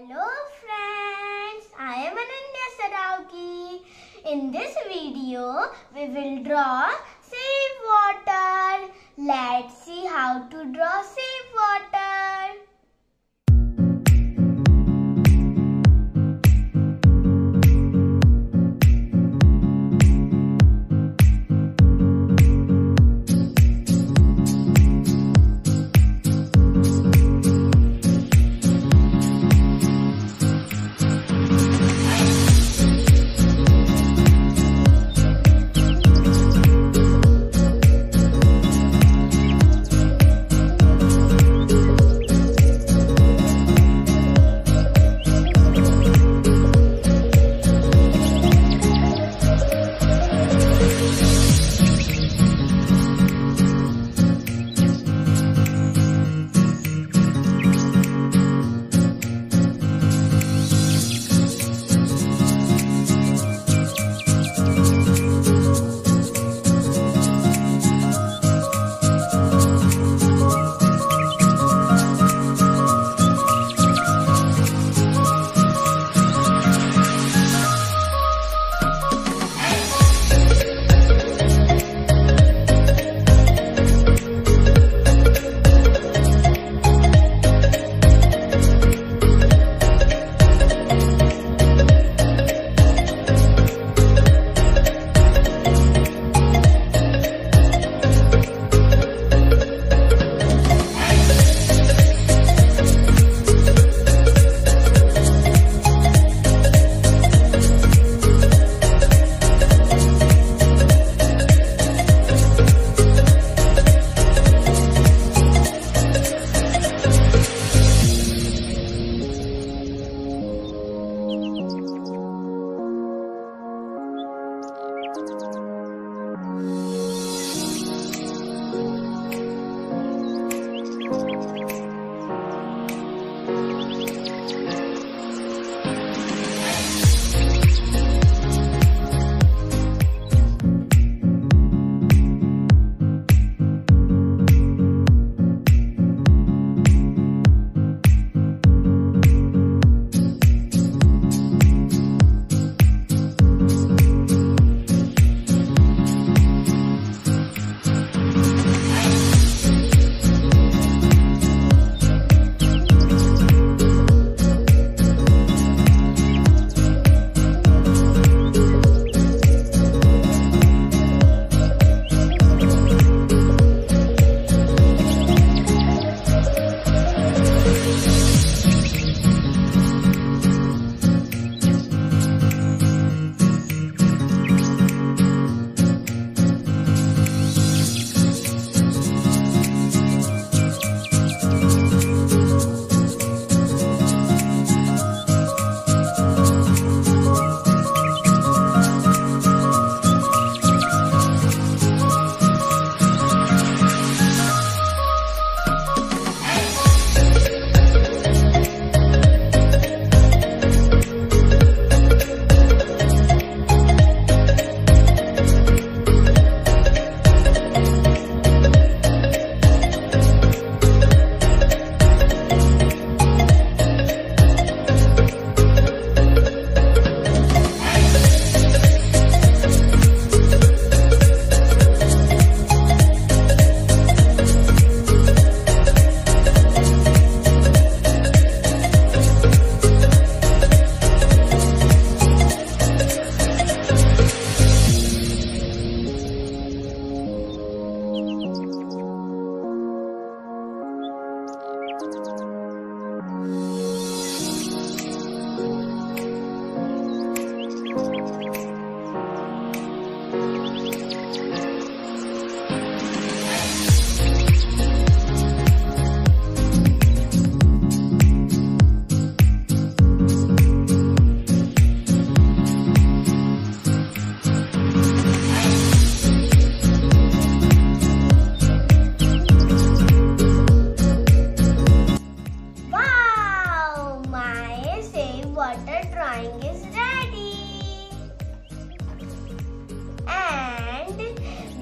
Hello friends, I am Ananya Sarauki. In this video, we will draw save water. Let's see how to draw save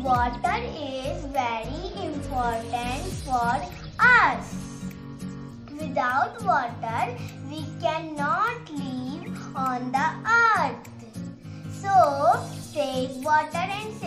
water is very important for us. without water, we cannot live on the earth. So, save water and.